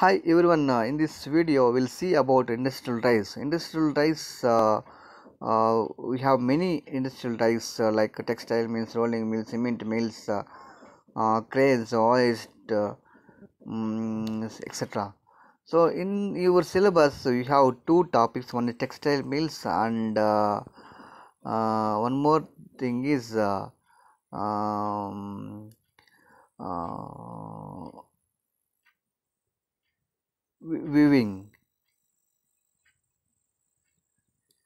Hi everyone, uh, in this video we'll see about industrial dyes. Industrial dyes, uh, uh, we have many industrial dyes uh, like textile mills, rolling mills, cement mills, uh, uh, cranes, hoist, uh, mm, etc. So in your syllabus you have two topics, one is textile mills and one more thing is um, weaving.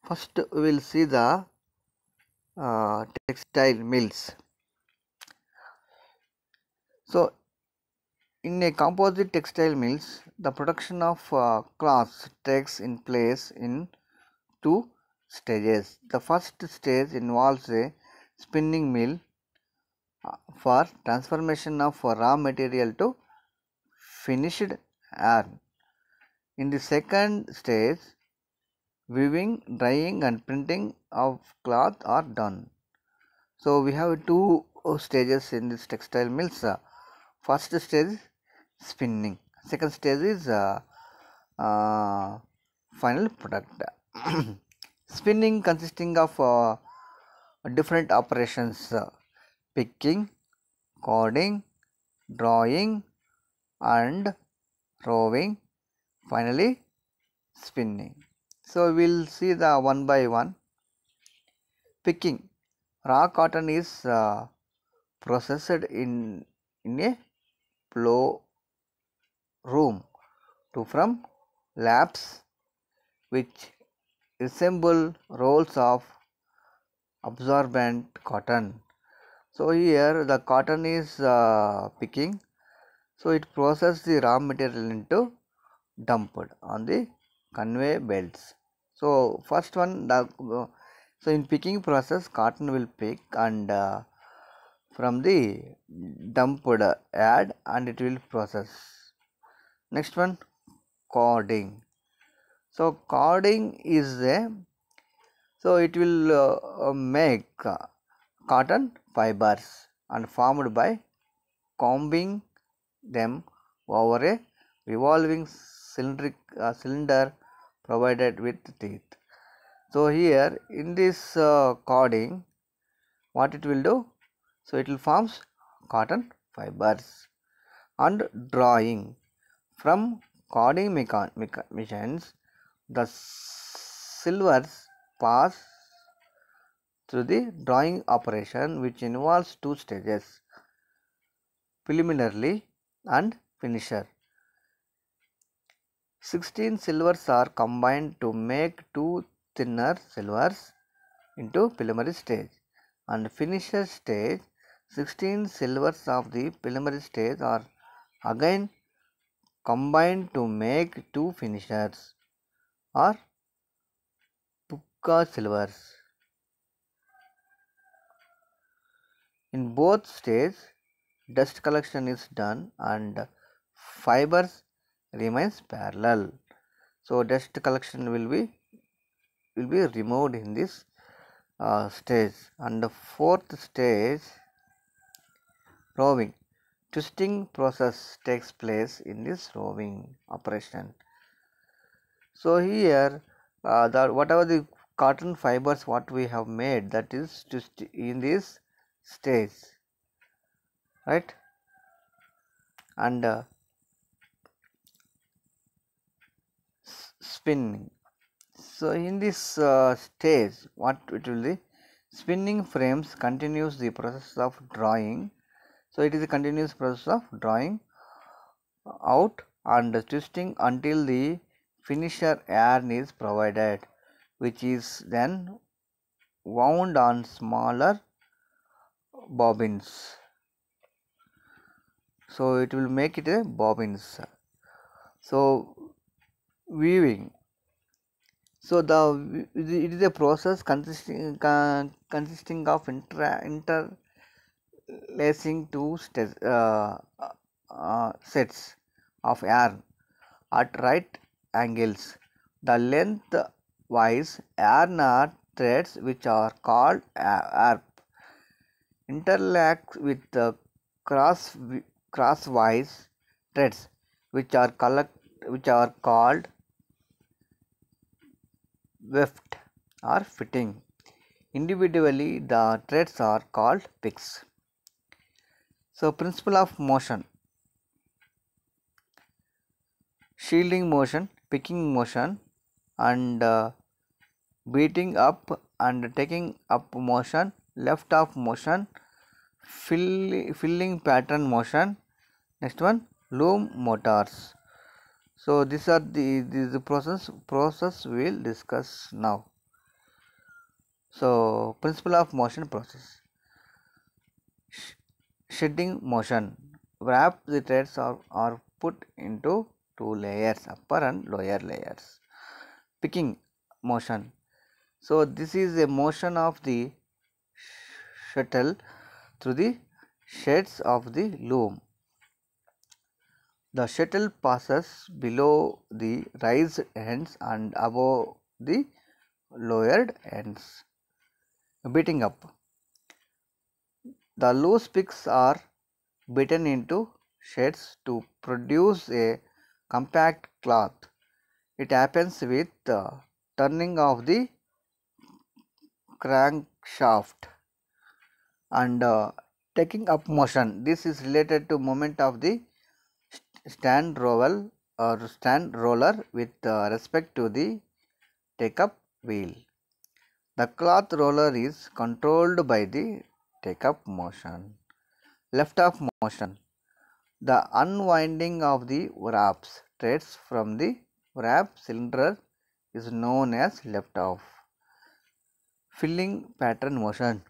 First, we will see the uh, textile mills. So, in a composite textile mills, the production of uh, takes in place in two stages. The first stage involves a spinning mill uh, for transformation of raw material to finished yarn. In the second stage, weaving, dyeing, and printing of cloth are done. So we have two uh, stages in this textile mills. Uh, First stage spinning. Second stage is uh, uh, final product. spinning consisting of uh, different operations: uh, picking, carding, drawing, and roving. Finally, spinning. So we'll see the one by one. Picking raw cotton is uh, processed in in a blow room to from laps which resemble rolls of absorbent cotton. So here the cotton is uh, picking. So it processes the raw material into dumped on the conveyor belts. So first one the so in picking process cotton will pick and uh, from the dumped ad and it will process. Next one carding. So carding is a so it will uh, make cotton fibers and formed by combing them over a revolving cylindric uh, cylinder provided with teeth. So here in this uh, carding, what it will do? So it will forms cotton fibers and drawing from carding mechan- mecha- machines. The slivers pass through the drawing operation which involves two stages preliminary and finisher 16 slivers are combined to make two thinner slivers into preliminary stage. And finisher stage 16 slivers of the preliminary stage are again combined to make two finishers or puka slivers. In both stages dust collection is done and fibers remains parallel. So dust collection will be will be removed in this uh, stage. And the fourth stage roving twisting process takes place in this roving operation. So here uh, the whatever the cotton fibers what we have made that is twist in this stage. Right? And uh, spinning. So in this uh, stage what it will be? Spinning frames continues the process of drawing. So it is a continuous process of drawing out and twisting until the finisher yarn is provided which is then wound on smaller bobbins. So it will make it a bobbins. So weaving. So the it is a process consisting con- consisting of inter interlacing two uh, uh, sets of yarn at right angles. The length wise yarn are threads which are called warp. Interlace with the cross crosswise threads which are collect, which are called weft or fitting. Individually, the threads are called picks. So, principle of motion shedding motion, picking motion, and uh, beating up and taking up motion, left off motion, fill, filling pattern motion. Next one, loom motors. So these are the, the, process process we will discuss now. So principle of motion process. Sh- shedding motion. Warp the threads are, are put into two layers upper and lower layers. Picking motion. So this is a motion of the shuttle through the sheds of the loom. The shuttle passes below the raised ends and above the lowered ends. Beating up. The loose picks are beaten into sheds to produce a compact cloth. It happens with the turning of the crankshaft and uh, taking up motion. This is related to moment of the stand roll or stand roller with uh, respect to the take up wheel. The cloth roller is controlled by the take up motion. Left off motion. The unwinding of the warps threads from the warp cylinder is known as left off. Filling pattern motion.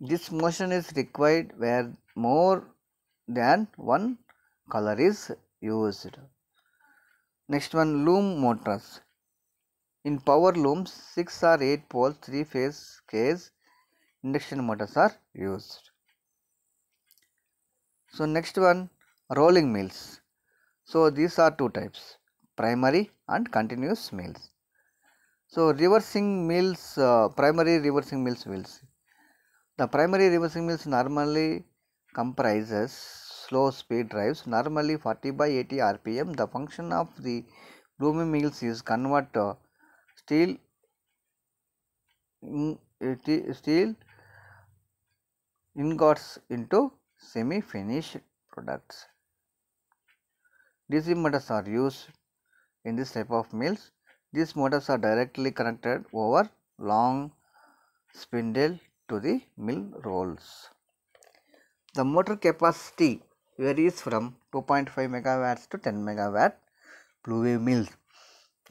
This motion is required where more than one color is used. Next one loom motors. In power looms, 6 or 8 pole 3 phase case induction motors are used. So next one rolling mills. So these are two types primary and continuous mills. So reversing mills, uh, primary reversing mills mills. The primary reversing mills normally comprises slow speed drives normally 40 by 80 rpm. The function of the blooming mills is convert steel steel ingots into semi finished products. DC motors are used in this type of mills. These motors are directly connected over long spindle to the mill rolls. The motor capacity varies from 2.5 megawatts to 10 megawatt. Blue wave mills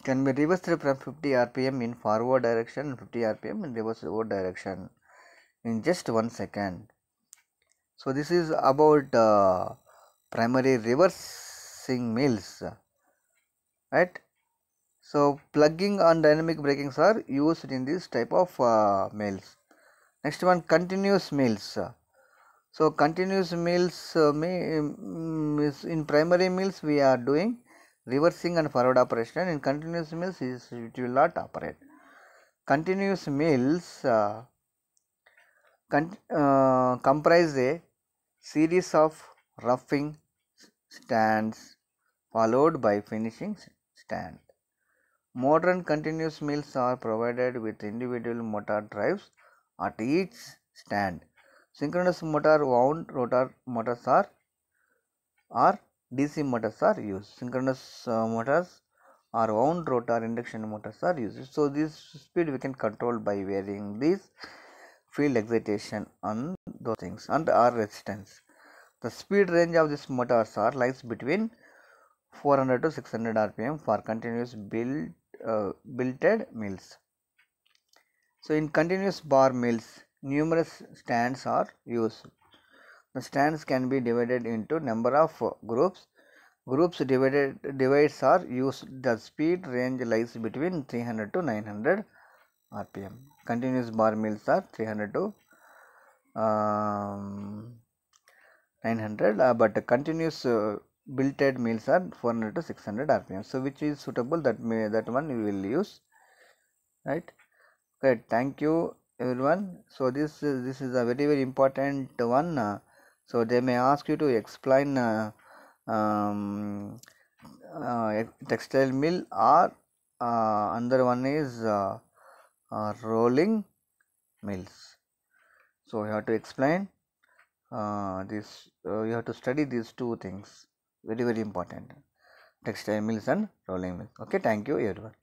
can be reversed from 50 rpm in forward direction and 50 rpm in reverse direction in just one second. So this is about uh, primary reversing mills, right? So plugging and dynamic brakings are used in this type of uh, mills. Next one continuous mills. So continuous mills uh, may, um, in primary mills we are doing reversing and forward operation. In continuous mills is it will not operate. Continuous mills uh, con- uh, comprise a series of roughing stands followed by finishing stand. Modern continuous mills are provided with individual motor drives at each stand. Synchronous motor wound rotor motors are or DC motors are used. Synchronous uh, motors or wound rotor induction motors are used. So this speed we can control by varying this field excitation on those things and R resistance. The speed range of these motors are lies between 400 to 600 rpm for continuous build uh, belted mills. So in continuous bar mills, numerous stands are used. The stands can be divided into number of groups. Groups divided divides are used. The speed range lies between 300 to 900 rpm. Continuous bar mills are 300 to um, 900, uh, but continuous uh, mills are 400 to 600 rpm. So which is suitable that may that one we will use, right? Okay, thank you everyone. So this is, this is a very very important one. Uh, so they may ask you to explain uh, um, uh, textile mill or uh, another one is uh, rolling mills. So, you have to explain this you have to study these two things very very important textile mills and rolling mills okay thank you everyone